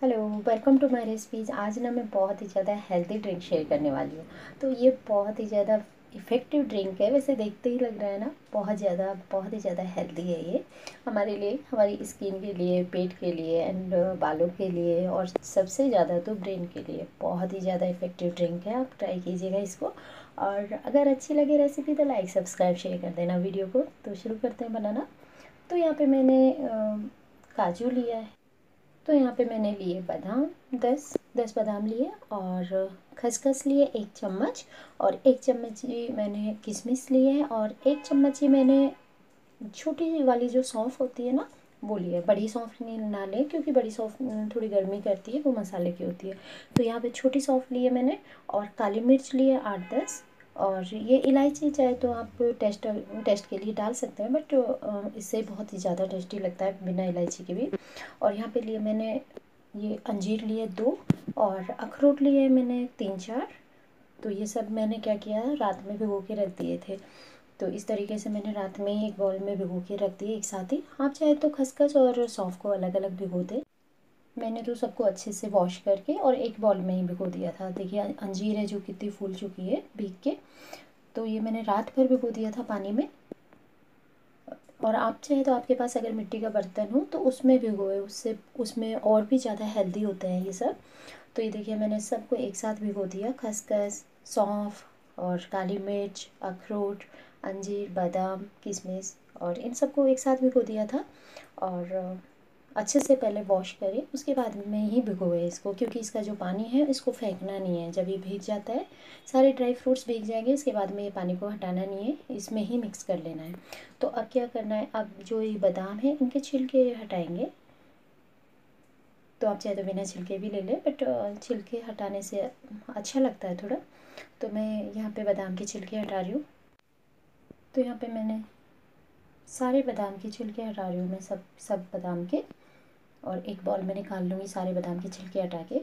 Hello welcome to my recipes आज ना मैं बहुत ही ज़्यादा हेल्दी ड्रिंक शेयर करने वाली हूँ। तो ये बहुत ही ज़्यादा इफ़ेक्टिव ड्रिंक है। वैसे देखते ही लग रहा है ना, बहुत ज़्यादा, बहुत ही ज़्यादा हेल्दी है ये। हमारे लिए, हमारी स्किन के लिए, पेट के लिए एंड बालों के लिए, और सबसे ज़्यादा तो ब्रेन के लिए बहुत ही ज़्यादा इफ़ेक्टिव ड्रिंक है। आप ट्राई कीजिएगा इसको। और अगर अच्छी लगे रेसिपी तो लाइक सब्सक्राइब शेयर कर देना वीडियो को। तो शुरू करते हैं बनाना। तो यहाँ पर मैंने काजू लिया है। तो यहाँ पे मैंने लिए बादाम, दस दस बादाम लिए और खसखस लिए एक चम्मच और एक चम्मच ही मैंने किशमिश लिए है और एक चम्मच ही मैंने छोटी वाली जो सौंफ होती है ना, वो लिए। बड़ी सौंफ नहीं, ना लें क्योंकि बड़ी सौंफ थोड़ी गर्मी करती है, वो मसाले की होती है। तो यहाँ पे छोटी सौंफ लिए मैंने और काली मिर्च लिए आठ, दस और ये इलायची चाहे तो आप टेस्ट टेस्ट के लिए डाल सकते हैं, बट इससे बहुत ही ज़्यादा टेस्टी लगता है बिना इलायची के भी। और यहाँ पे लिए मैंने ये अंजीर लिए दो और अखरोट लिए मैंने तीन चार। तो ये सब मैंने क्या किया, रात में भिगो के रख दिए थे। तो इस तरीके से मैंने रात में ही एक बॉल में भिगो के रख दिए एक साथ ही। आप चाहे तो खसखस और सौंफ को अलग अलग भिगो दें। मैंने तो सबको अच्छे से वॉश करके और एक बॉल में ही भिगो दिया था। देखिए अंजीर है जो कितनी फूल चुकी है भीग के। तो ये मैंने रात भर भिगो दिया था पानी में। और आप चाहे तो आपके पास अगर मिट्टी का बर्तन हो तो उसमें भिगोए उससे, उसमें और भी ज़्यादा हेल्दी होते हैं ये सब। तो ये देखिए, मैंने सबको एक साथ भिगो दिया। खसखस, सौंफ और काली मिर्च, अखरोट, अंजीर, बादाम, किशमिश और इन सबको एक साथ भिगो दिया था। और अच्छे से पहले वॉश करें, उसके बाद में ही भिगोए इसको, क्योंकि इसका जो पानी है, इसको फेंकना नहीं है। जब ये भीग जाता है, सारे ड्राई फ्रूट्स भीग जाएँगे इसके बाद में ये पानी को हटाना नहीं है, इसमें ही मिक्स कर लेना है। तो अब क्या करना है, अब जो ये बादाम है, इनके छिलके हटाएँगे। तो आप चाहे तो बिना छिलके भी ले लें बट छिलके हटाने से अच्छा लगता है थोड़ा। तो मैं यहाँ पे बादाम के छिलके हटा रही हूँ। तो यहाँ पे मैंने सारे बादाम के छिलके हटा रही हूँ, मैं सब सब बादाम के। और एक बॉल में निकाल लूँगी सारे बादाम के छिलके हटा के।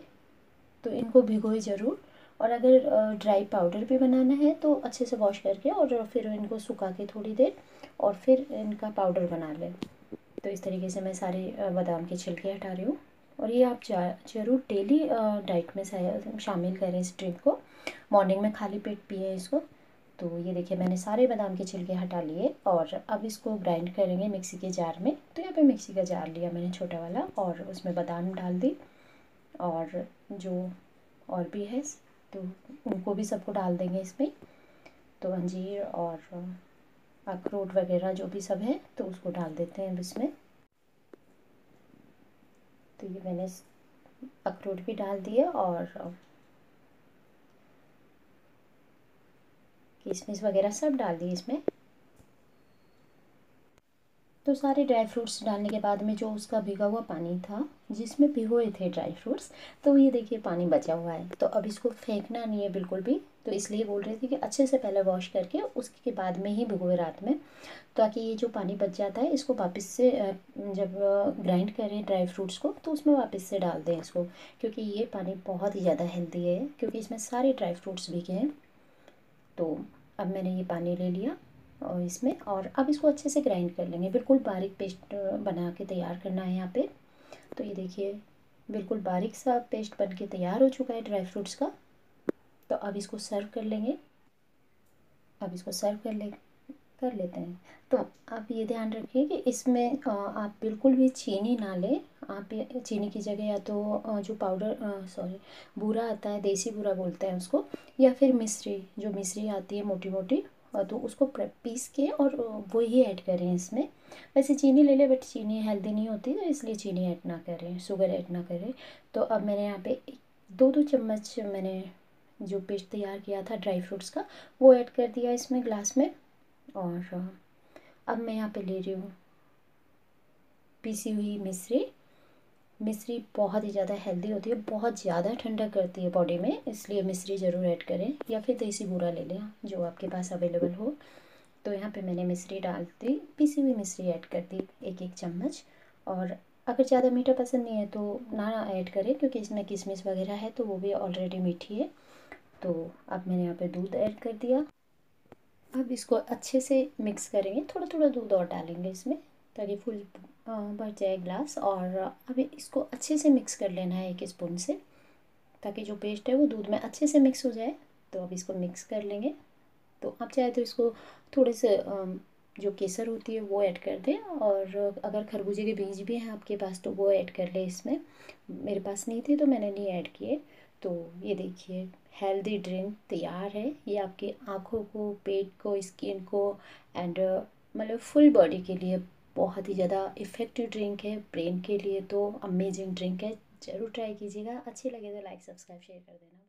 तो इनको भिगोए ज़रूर। और अगर ड्राई पाउडर भी बनाना है तो अच्छे से वॉश करके और फिर इनको सुखा के थोड़ी देर और फिर इनका पाउडर बना लें। तो इस तरीके से मैं सारे बादाम के छिलके हटा रही हूँ। और ये आप ज़रूर डेली डाइट में शामिल करें इस ड्रिंक को। मॉर्निंग में खाली पेट पिए इसको। तो ये देखिए, मैंने सारे बादाम के छिलके हटा लिए और अब इसको ग्राइंड करेंगे मिक्सी के जार में। तो यहाँ पे मिक्सी का जार लिया मैंने छोटा वाला और उसमें बादाम डाल दी और जो और भी है तो उनको भी सबको डाल देंगे इसमें। तो अंजीर और अखरोट वगैरह जो भी सब है तो उसको डाल देते हैं अब इसमें। तो ये मैंने अखरोट भी डाल दिए और किशमिश वगैरह सब डाल दिए इसमें। तो सारे ड्राई फ्रूट्स डालने के बाद में जो उसका भिगा हुआ पानी था, जिसमें भिगोए थे ड्राई फ्रूट्स तो ये देखिए पानी बचा हुआ है। तो अब इसको फेंकना नहीं है बिल्कुल भी। तो इसलिए बोल रहे थे कि अच्छे से पहले वॉश करके उसके बाद में ही भिगोए रात में, ताकि ये जो पानी बच जाता है, इसको वापस से जब ग्राइंड करें ड्राई फ्रूट्स को तो उसमें वापस से डाल दें इसको, क्योंकि ये पानी बहुत ही ज़्यादा हेल्दी है, क्योंकि इसमें सारे ड्राई फ्रूट्स भिगे हैं। तो अब मैंने ये पानी ले लिया और इसमें और अब इसको अच्छे से ग्राइंड कर लेंगे। बिल्कुल बारीक पेस्ट बना के तैयार करना है यहाँ पे। तो ये देखिए, बिल्कुल बारीक सा पेस्ट बन के तैयार हो चुका है ड्राई फ्रूट्स का। तो अब इसको सर्व कर लेंगे। अब इसको सर्व कर ले, कर लेते हैं। तो आप ये ध्यान रखिए कि इसमें आप बिल्कुल भी चीनी ना लें। आप चीनी की जगह या तो जो पाउडर सॉरी बूरा आता है, देसी बूरा बोलते हैं उसको, या फिर मिश्री, जो मिश्री आती है मोटी मोटी तो उसको पीस के और वो ही ऐड करें इसमें। वैसे चीनी ले लें बट चीनी हेल्दी नहीं होती तो इसलिए चीनी ऐड ना करें शुगर ऐड ना करें। तो अब मैंने यहाँ पे दो दो चम्मच मैंने जो पेस्ट तैयार किया था ड्राई फ्रूट्स का, वो ऐड कर दिया इसमें ग्लास में, और अब मैं यहाँ पे ले रही हूँ, पीसी हुई मिश्री। मिश्री बहुत ही ज़्यादा हेल्दी होती है, बहुत ज़्यादा ठंडा करती है बॉडी में, इसलिए मिश्री ज़रूर ऐड करें, या फिर देसी बूरा ले लें, जो आपके पास अवेलेबल हो। तो यहाँ पे मैंने मिश्री डाल दी पीसी हुई मिश्री ऐड कर दी एक एक चम्मच, और अगर ज़्यादा मीठा पसंद नहीं है तो ना ऐड करें, क्योंकि इसमें किशमिश वगैरह है तो वो भी ऑलरेडी मीठी है। तो अब मैंने यहाँ पे दूध ऐड कर दिया। अब इसको अच्छे से मिक्स करेंगे थोड़ा थोड़ा दूध और डालेंगे इसमें। ताकि फुल भर जाए ग्लास और अभी इसको अच्छे से मिक्स कर लेना है एक स्पून से, ताकि जो पेस्ट है वो दूध में अच्छे से मिक्स हो जाए। तो अब इसको मिक्स कर लेंगे। तो आप चाहे तो इसको थोड़े से जो केसर होती है वो ऐड कर दें और अगर खरबूजे के बीज भी हैं आपके पास तो वो ऐड कर लें इसमें। मेरे पास नहीं थे तो मैंने नहीं ऐड किए। तो ये देखिए हेल्दी ड्रिंक तैयार है। ये आपकी आँखों को, पेट को स्किन को एंड मतलब फुल बॉडी के लिए बहुत ही ज़्यादा इफ़ेक्टिव ड्रिंक है ब्रेन के लिए तो अमेजिंग ड्रिंक है, ज़रूर ट्राई कीजिएगा। अच्छी लगे तो लाइक सब्सक्राइब शेयर कर देना।